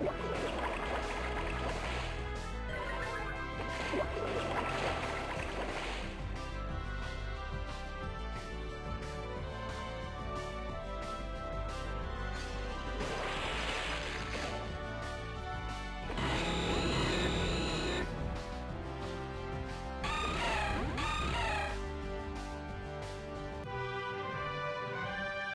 you